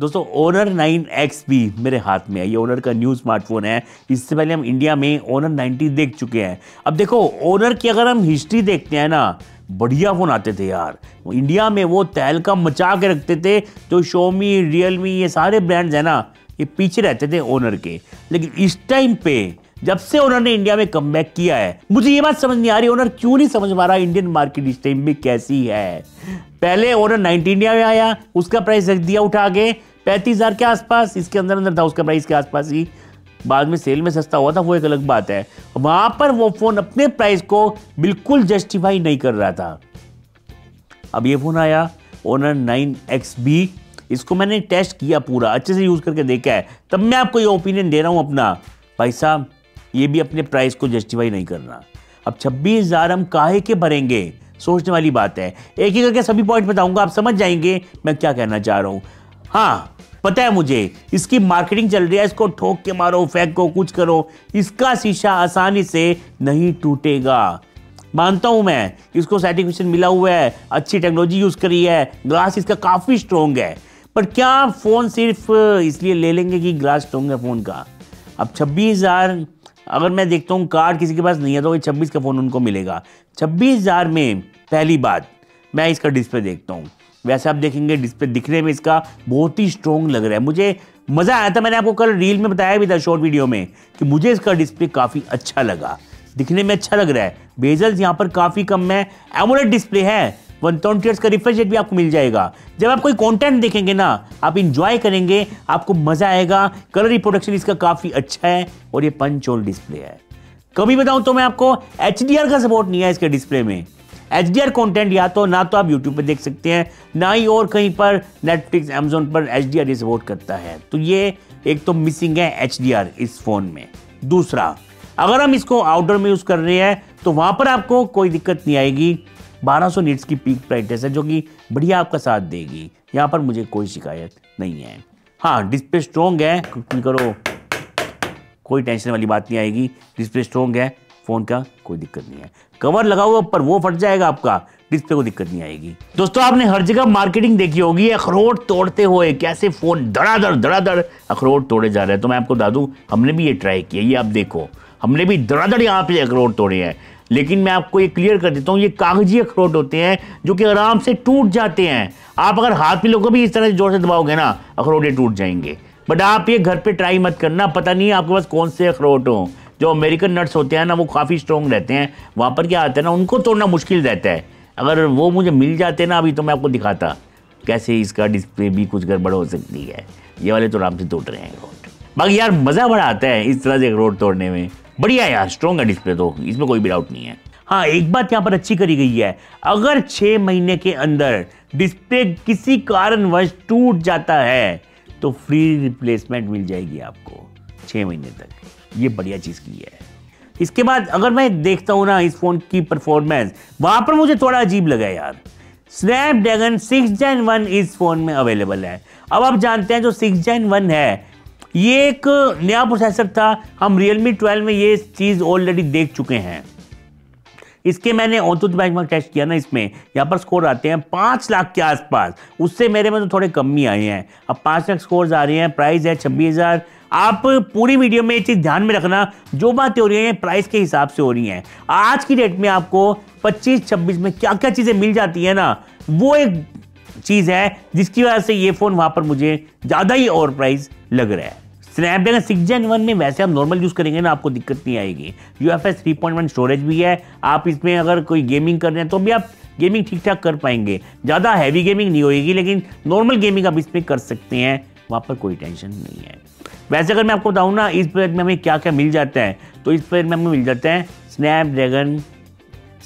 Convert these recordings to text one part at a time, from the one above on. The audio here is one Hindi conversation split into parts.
दोस्तों ओनर 9X भी मेरे हाथ में है। ये ओनर का न्यू स्मार्टफ़ोन है। इससे पहले हम इंडिया में ओनर 90 देख चुके हैं। अब देखो ओनर की अगर हम हिस्ट्री देखते हैं ना, बढ़िया फ़ोन आते थे यार। इंडिया में वो तहलका मचा के रखते थे, जो शोमी रियलमी ये सारे ब्रांड्स हैं ना, ये पीछे रहते थे ओनर के। लेकिन इस टाइम पे जब से ओनर ने इंडिया में कम किया है, मुझे ये बात समझ नहीं आ रही ओनर क्यों नहीं समझ पा रहा इंडियन मार्केट इस टाइम में कैसी है? पहले ओनर नाइनटी इंडिया में आया, उसका प्राइस रख दिया उठा के, पैंतीस के आसपास, इसके अंदर अंदर था, उसका प्राइस के आसपास ही। बाद में सेल में सस्ता हुआ था, वो एक अलग बात है। वहाँ पर वो फ़ोन अपने प्राइस को बिल्कुल जस्टिफाई नहीं कर रहा था। अब ये फ़ोन आया ओनर नाइन एक्स बी इसको मैंने टेस्ट किया पूरा, अच्छे से यूज़ करके देखा है। तब मैं आपको ये ओपिनियन दे रहा हूँ अपना। भाई साहब ये भी अपने प्राइस को जस्टिफाई नहीं करना। अब छब्बीस हज़ार हम काहे के भरेंगे? सोचने वाली बात है। एक ही करके सभी पॉइंट बताऊँगा, आप समझ जाएँगे मैं क्या कहना चाह रहा हूँ। हाँ पता है मुझे, इसकी मार्केटिंग चल रही है, इसको ठोक के मारो फेंको कुछ करो, इसका शीशा आसानी से नहीं टूटेगा। मानता हूँ मैं, इसको सर्टिफिकेशन मिला हुआ है, अच्छी टेक्नोलॉजी यूज़ करी है ग्लास इसका काफ़ी स्ट्रॉन्ग है। पर क्या फ़ोन सिर्फ़ इसलिए ले लेंगे कि ग्लास स्ट्रॉन्ग है फ़ोन का? अब छब्बीस हज़ार अगर मैं देखता हूँ कार्ड किसी के पास नहीं है तो छब्बीस का फ़ोन उनको मिलेगा। छब्बीस हज़ार में पहली बात, मैं इसका डिस्प्ले देखता हूँ। वैसे आप देखेंगे डिस्प्ले दिखने में इसका बहुत ही स्ट्रॉन्ग लग रहा है। मुझे मज़ा आया था, मैंने आपको कल रील में बताया भी था शॉर्ट वीडियो में कि मुझे इसका डिस्प्ले काफ़ी अच्छा लगा। दिखने में अच्छा लग रहा है। बेजल्स यहाँ पर काफ़ी कम है। एमोलेट डिस्प्ले है। वन ट्वेंटी का रिफ्रेश रेट भी आपको मिल जाएगा। जब आप कोई कंटेंट देखेंगे ना, आप इंजॉय करेंगे, आपको मज़ा आएगा। कलर रिप्रोडक्शन इसका काफ़ी अच्छा है और ये पंच होल डिस्प्ले है। कभी बताऊँ तो मैं आपको HDR का सपोर्ट नहीं है इसके डिस्प्ले में। एच डी या तो ना तो आप यूट्यूब पर देख सकते हैं, ना ही और कहीं पर नेटफ्लिक्स अमेजोन पर एच डी सपोर्ट करता है। तो ये एक तो मिसिंग है HDR इस फ़ोन में। दूसरा, अगर हम इसको आउटडोर में यूज़ कर रहे हैं तो वहाँ पर आपको कोई दिक्कत नहीं आएगी। 1200 नीट्स की पीक ब्राइटनेस है, जो कि बढ़िया आपका साथ देगी। यहाँ पर मुझे कोई शिकायत नहीं है। हाँ डिस्प्ले स्ट्रॉन्ग है। करो। कोई टेंशन वाली बात नहीं आएगी। डिस्प्ले स्ट्रॉन्ग है। फ़ोन का कोई दिक्कत नहीं है। कवर लगा हुआ ऊपर वो फट जाएगा आपका। डिस्प्ले को दिक्कत नहीं आएगी। दोस्तों, आपने हर जगह मार्केटिंग देखी होगी। अखरोट तोड़ते हुए कैसे फ़ोन धड़ाधड़ धड़ाधड़ अखरोट तोड़े जा रहे हैं। तो मैं आपको बता दूँ, हमने भी ये ट्राई किया। ये आप देखो, हमने भी धड़ाधड़ यहाँ पे अखरोट तोड़े हैं। लेकिन मैं आपको ये क्लियर कर देता हूँ, ये कागज़ी अखरोट होते हैं जो कि आराम से टूट जाते हैं। आप अगर हाथ भी लोगों भी इस तरह से ज़ोर से दबाओगे ना, अखरोटे टूट जाएँगे। बट आप ये घर पे ट्राई मत करना, पता नहीं आपके पास कौन से अखरोट हों। जो अमेरिकन नट्स होते हैं ना, वो काफ़ी स्ट्रॉन्ग रहते हैं। वहाँ पर क्या आता है ना, उनको तोड़ना मुश्किल रहता है। अगर वो मुझे मिल जाते ना अभी तो मैं आपको दिखाता। कैसे इसका डिस्प्ले भी कुछ गड़बड़ हो सकती है। ये वाले तो आराम से तोड़ रहे हैं अखरोट। बाकी यार मज़ा बड़ा आता है इस तरह से अखरोट तोड़ने में। बढ़िया यार स्ट्रॉन्ग है डिस्प्ले तो इसमें कोई भी डाउट नहीं है। हाँ एक बात यहाँ पर अच्छी करी गई है, अगर छह महीने के अंदर डिस्प्ले किसी कारणवश टूट जाता है तो फ्री रिप्लेसमेंट मिल जाएगी आपको, छह महीने तक। ये बढ़िया चीज़ की है। इसके बाद अगर मैं देखता हूँ ना इस फ़ोन की परफॉर्मेंस वहाँ पर मुझे थोड़ा अजीब लगा यार। स्नैपड्रैगन सिक्स जैन वन इस फ़ोन में अवेलेबल है। अब आप जानते हैं जो सिक्स जैन वन है ये एक नया प्रोसेसर था। हम Realme 12 में ये चीज़ ऑलरेडी देख चुके हैं। इसके मैंने औतुत बैंक में टेस्ट किया ना इसमें। यहाँ पर स्कोर आते हैं पाँच लाख के आसपास। उससे मेरे में तो थोड़े कम ही आए हैं। अब पाँच लाख स्कोर आ रहे हैं। प्राइस है छब्बीस हज़ार। आप पूरी वीडियो में ये चीज़ ध्यान में रखना। जो बातें हो रही हैं प्राइस के हिसाब से हो रही हैं। आज की डेट में आपको 25-26 में क्या क्या चीज़ें मिल जाती है ना, वो एक चीज़ है जिसकी वजह से ये फ़ोन वहाँ पर मुझे ज़्यादा ही ओवर प्राइस लग रहा है। स्नैपड्रैगन सिक्स जेन वन में वैसे आप नॉर्मल यूज़ करेंगे ना, आपको दिक्कत नहीं आएगी। U F S three point one storage भी है। आप इसमें अगर कोई गेमिंग कर रहे हैं तो भी आप गेमिंग ठीक ठाक कर पाएँगे। ज़्यादा हैवी गेमिंग नहीं होगी लेकिन नॉर्मल गेमिंग आप इसमें कर सकते हैं। वहाँ पर कोई टेंशन नहीं है। वैसे अगर मैं आपको बताऊँ ना, इस प्लेट में हमें क्या क्या मिल जाता है तो इस प्लेट में हमें मिल जाता है Snapdragon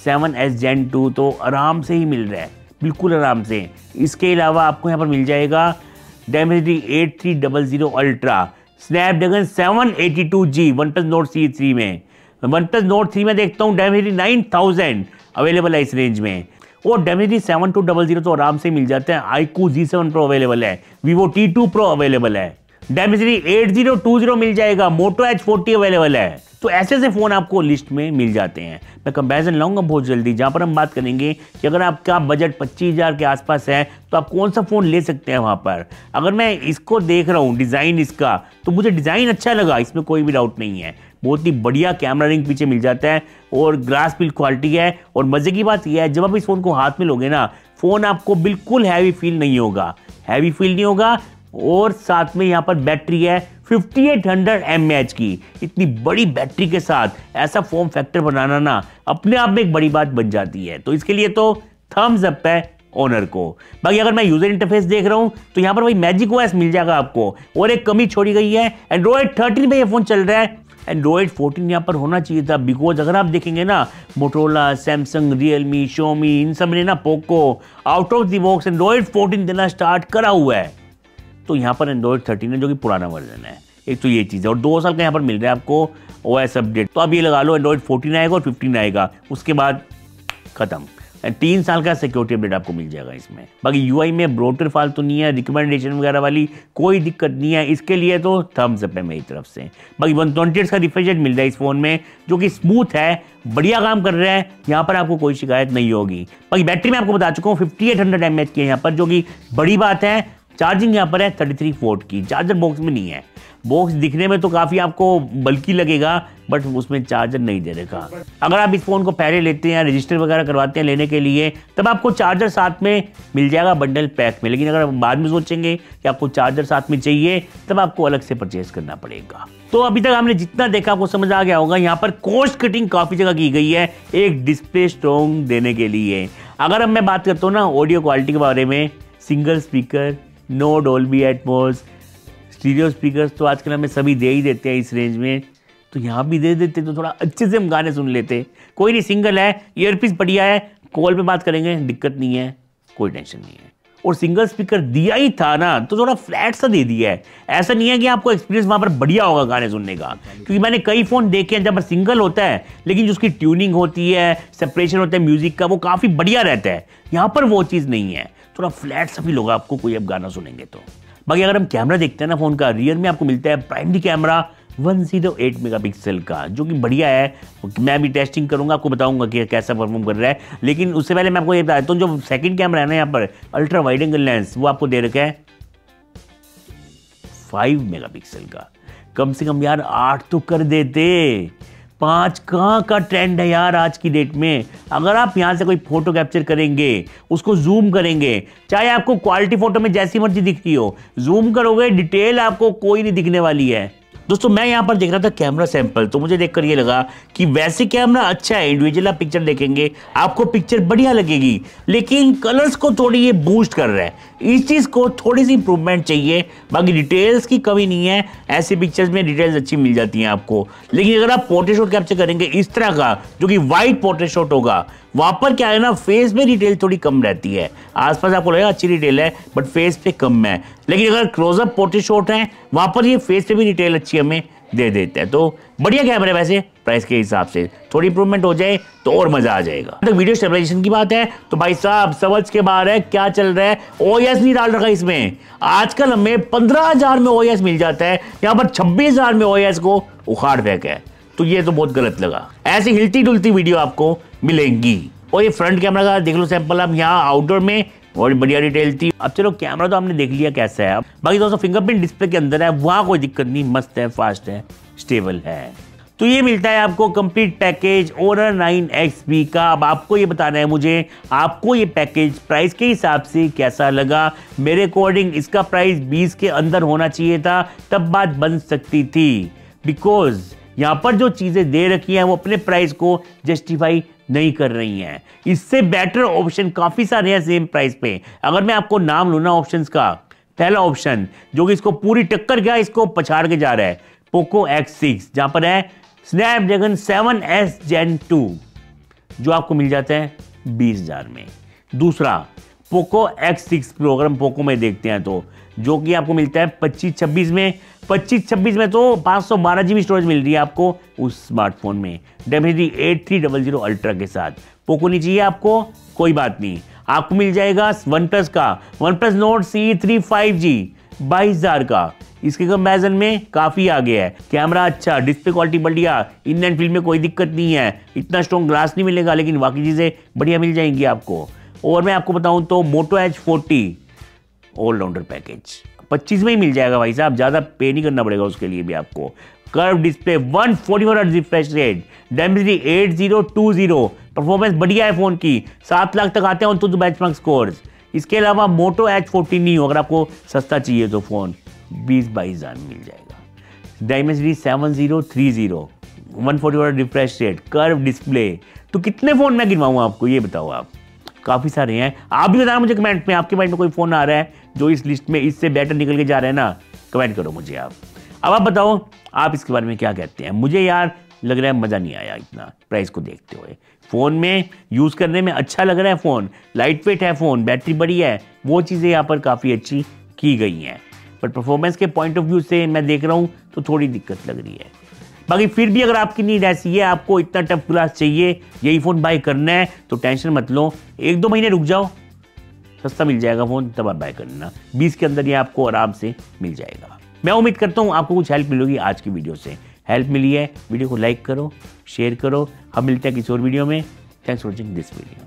seven S gen two तो आराम से ही मिल रहा है। बिल्कुल आराम से। इसके अलावा आपको यहाँ पर मिल जाएगा Dimensity eight three double zero ultra Snapdragon 782G OnePlus Nord C three में। वन प्लस नोट थ्री में देखता हूँ डेमेरी नाइन थाउज़ेंड अवेलेबल है इस रेंज में। और Dimensity seven two double zero तो आराम से मिल जाते हैं। IQOO Z seven pro available है। Vivo T two pro available है। Dimensity eight zero two zero मिल जाएगा। मोटो एच फोर्टी अवेलेबल है। तो ऐसे ऐसे फ़ोन आपको लिस्ट में मिल जाते हैं। मैं कंपेरिजन लाऊँगा बहुत जल्दी, जहाँ पर हम बात करेंगे कि अगर आपका बजट पच्चीस हज़ार के आसपास है तो आप कौन सा फ़ोन ले सकते हैं वहाँ पर? अगर मैं इसको देख रहा हूँ डिज़ाइन इसका तो मुझे डिज़ाइन अच्छा लगा, इसमें कोई भी डाउट नहीं है। बहुत ही बढ़िया कैमरा रिंग पीछे मिल जाता है और ग्रास बिल्ड क्वालिटी है। और मज़े की बात यह है, जब आप इस फ़ोन को हाथ में लोगे ना फ़ोन आपको बिल्कुल हैवी फील नहीं होगा। हैवी फील नहीं होगा और साथ में यहाँ पर बैटरी है 5800 mAh की। इतनी बड़ी बैटरी के साथ ऐसा फॉर्म फैक्टर बनाना ना अपने आप में एक बड़ी बात बन जाती है। तो इसके लिए तो थम्स अप है ओनर को। बाकी अगर मैं यूज़र इंटरफेस देख रहा हूँ तो यहाँ पर भाई मैजिक ओएस मिल जाएगा आपको। और एक कमी छोड़ी गई है एंड्रॉइड 13 पे ये फ़ोन चल रहा है। एंड्रॉइड 14 यहाँ पर होना चाहिए था बिकॉज़ अगर आप देखेंगे ना मोटोला सैमसंग रियलमी शोमी इन सबने ना Poco out of the box Android 14 देना स्टार्ट करा हुआ है। तो यहाँ पर एंड्रॉइड 13 है जो कि पुराना वर्जन है। एक तो ये चीज़ है और दो साल का यहाँ पर मिल रहा है आपको ओ एस अपडेट तो आप ये लगा लो एंड्रॉइड 14 आएगा और 15 आएगा। उसके बाद खत्म। तीन साल का सिक्योरिटी अपडेट आपको मिल जाएगा इसमें। बाकी यूआई में ब्रोटर फालतू नहीं है रिकमेंडेशन वगैरह वाली कोई दिक्कत नहीं है। इसके लिए तो थम्स अप है मेरी तरफ़ से। बाकी वन ट्वेंटी का रिफ्रेश मिल रहा है इस फ़ोन में, जो कि स्मूथ है, बढ़िया काम कर रहा है। यहाँ पर आपको कोई शिकायत नहीं होगी। बाकी बैटरी में आपको बता चुका हूँ fifty eight hundred M H की है यहाँ पर, जो कि बड़ी बात है। चार्जिंग यहाँ पर है थर्टी थ्री फोर्ट की। चार्जर बॉक्स में नहीं है। बॉक्स दिखने में तो काफ़ी आपको बल्कि लगेगा बट उसमें चार्जर नहीं दे देगा अगर आप इस फ़ोन को पहले लेते हैं रजिस्टर वगैरह करवाते हैं लेने के लिए, तब आपको चार्जर साथ में मिल जाएगा बंडल पैक में। लेकिन अगर बाद में सोचेंगे कि आपको चार्जर साथ में चाहिए, तब आपको अलग से परचेज करना पड़ेगा। तो अभी तक हमने जितना देखा, आपको समझ आ गया होगा, यहाँ पर कॉस्ट कटिंग काफ़ी जगह की गई है एक डिस्प्ले स्ट्रॉन्ग देने के लिए। अगर अब मैं बात करता हूँ ना ऑडियो क्वालिटी के बारे में single speaker no Dolby Atmos stereo speakers तो आजकल हमें सभी दे ही देते हैं इस रेंज में। तो यहाँ भी दे देते तो थोड़ा अच्छे से हम गाने सुन लेते कोई नहीं सिंगल है ईयरपीस बढ़िया है कॉल पे बात करेंगे, दिक्कत नहीं है, कोई टेंशन नहीं है। और सिंगल स्पीकर दिया ही था ना तो थोड़ा फ्लैट सा दे दिया है। ऐसा नहीं है कि आपको एक्सपीरियंस वहाँ पर बढ़िया होगा गाने सुनने का। क्योंकि मैंने कई फ़ोन देखे हैं जब सिंगल होता है, लेकिन जो उसकी ट्यूनिंग होती है सेपरेशन होता है म्यूज़िक का, वो काफ़ी बढ़िया रहता है। यहाँ पर वो चीज़ नहीं है। थोड़ा फ्लैट सा भी होगा आपको, कोई अब गाना सुनेंगे तो। बाकी अगर हम कैमरा देखते हैं ना फ़ोन का रियर में आपको मिलता है प्राइमरी कैमरा 108 मेगापिक्सल का, जो कि बढ़िया है। मैं भी टेस्टिंग करूँगा, आपको बताऊँगा कि कैसा परफॉर्म कर रहा है। लेकिन उससे पहले मैं आपको ये बता देता हूँ, जो सेकंड कैमरा है ना यहाँ पर अल्ट्रा वाइड एंगल लेंस वो आपको दे रखा है फाइव मेगापिक्सल का। कम से कम यार आठ तो कर देते। पाँच कहाँ का ट्रेंड है यार आज की डेट में? अगर आप यहाँ से कोई फ़ोटो कैप्चर करेंगे, उसको जूम करेंगे, चाहे आपको क्वालिटी फ़ोटो में जैसी मर्ज़ी दिखती हो जूम करोगे डिटेल आपको कोई नहीं दिखने वाली है। दोस्तों, मैं यहाँ पर देख रहा था कैमरा सैंपल तो मुझे देखकर ये लगा कि वैसे कैमरा अच्छा है इंडिविजुअल आप पिक्चर देखेंगे, आपको पिक्चर बढ़िया लगेगी, लेकिन कलर्स को थोड़ी ये बूस्ट कर रहा है। इस चीज़ को थोड़ी सी इंप्रूवमेंट चाहिए, बाकी डिटेल्स की कमी नहीं है, ऐसे पिक्चर्स में डिटेल्स अच्छी मिल जाती हैं आपको। लेकिन अगर आप पोर्ट्रेट शॉट कैप्चर करेंगे इस तरह का, जो कि वाइट पोर्ट्रेट शॉट होगा, वहाँ पर क्या है ना फेस में डिटेल थोड़ी कम रहती है। आसपास आपको लगेगा अच्छी डिटेल है बट फेस पे कम है। लेकिन अगर क्लोजअप पोर्ट्रेट शॉट है, वहाँ पर ये फेस पे भी डिटेल अच्छी हमें दे देते हैं। तो बढ़िया कैमरा वैसे प्राइस के हिसाब से। थोड़ी इंप्रूवमेंट हो जाए तो और मज़ा आ जाएगा। तो वीडियो स्टेबलाइजेशन की बात है तो भाई साहब, समझ के बाहर है, क्या चल रहा है? ओएस नहीं डाल रखा इसमें। आजकल हमें पंद्रह हज़ार में ओएस मिल जाता है। यहाँ पर छब्बीस हज़ार में ओएस को उखाड़ फेंक है। तो ये तो बहुत गलत लगा। ऐसी हिलती डुलती वीडियो आपको मिलेंगी। और ये फ्रंट कैमरा का देख लो सैंपल आप यहाँ आउटडोर में बहुत बढ़िया डिटेल थी। अब चलो कैमरा तो हमने देख लिया कैसा है। बाकी दोस्तों फिंगरप्रिंट डिस्प्ले के अंदर है, वहाँ कोई दिक्कत नहीं, मस्त है फास्ट है स्टेबल है। तो ये मिलता है आपको complete package Honor nine X B का। अब आपको ये बताना है मुझे, आपको ये पैकेज प्राइस के हिसाब से कैसा लगा? मेरे अकॉर्डिंग इसका प्राइस 20 के अंदर होना चाहिए था, तब बात बन सकती थी। बिकॉज़ यहाँ पर जो चीज़ें दे रखी हैं, वो अपने प्राइस को जस्टिफाई नहीं कर रही हैं। इससे बेटर ऑप्शन काफ़ी सारे हैं सेम प्राइस पे। अगर मैं आपको नाम लू ना ऑप्शन का, पहला ऑप्शन जो कि इसको पूरी टक्कर गया इसको पछाड़ के जा रहा है पोको एक्स सिक्स जहाँ पर है Snapdragon seven S gen two जो आपको मिल जाता है बीस हज़ार में। दूसरा पोको एक्स सिक्स प्रो अगर हम पोको में देखते हैं तो जो कि आपको मिलता है पच्चीस छब्बीस में। पच्चीस छब्बीस में तो पाँच सौ बारह जी बी स्टोरेज मिल रही है आपको उस स्मार्टफ़ोन में। Definitely eight three double zero ultra के साथ। पोको नहीं चाहिए आपको, कोई बात नहीं। आपको मिल जाएगा वन प्लस का। OnePlus Nord C three five G बाईस हज़ार का। इसके कंपेरिजन में काफ़ी आगे है। कैमरा अच्छा डिस्प्ले क्वालिटी बढ़िया। इंडियन फ़िल्म में कोई दिक्कत नहीं है। इतना स्ट्रॉन्ग ग्लास नहीं मिलेगा, लेकिन बाकी चीज़ें बढ़िया मिल जाएँगी आपको। और मैं आपको बताऊँ तो Moto edge forty allrounder package पच्चीस में ही मिल जाएगा भाई साहब, ज़्यादा पे नहीं करना पड़ेगा उसके लिए भी आपको। Curve display 144 forty four refresh rate Dimensity eight zero two zero performance बढ़िया है फ़ोन की। सात लाख तक आते हैं तो बेंच मार्क स्कोर्स इसके अलावा मोटो एच फोर्टीन नहीं हो, अगर आपको सस्ता चाहिए तो फ़ोन बीस बाईस हज़ार में मिल जाएगा। Dimensity seven zero three zero one forty four refresh rate curve display तो कितने फ़ोन मैं गिनवाऊँ आपको, ये बताओ आप। काफ़ी सारे हैं। आप भी बताना मुझे कमेंट में, आपके माइंड में कोई फ़ोन आ रहा है जो इस लिस्ट में, इससे बेटर निकल के जा रहे हैं ना? कमेंट करो मुझे आप। अब आप बताओ, आप इसके बारे में क्या कहते हैं? मुझे यार लग रहा है मज़ा नहीं आया इतना प्राइस को देखते हुए। फ़ोन में यूज़ करने में अच्छा लग रहा है फ़ोन लाइट वेट है फ़ोन बैटरी बड़ी है, वो चीज़ें यहाँ पर काफ़ी अच्छी की गई हैं। बट परफॉर्मेंस के पॉइंट ऑफ़ व्यू से मैं देख रहा हूँ तो थोड़ी दिक्कत लग रही है। बाकी फिर भी अगर आपकी नीड ऐसी है, आपको इतना टफ ग्लास चाहिए, यही फ़ोन बाय करना है तो टेंशन मत लो। एक दो महीने रुक जाओ। सस्ता मिल जाएगा फ़ोन तब आप बाय करना। बीस के अंदर ये आपको आराम से मिल जाएगा। मैं उम्मीद करता हूँ आपको कुछ हेल्प मिलेगी आज की वीडियो से। हेल्प मिली है वीडियो को लाइक करो शेयर करो। हम मिलते हैं किसी और वीडियो में। Thanks for watching this video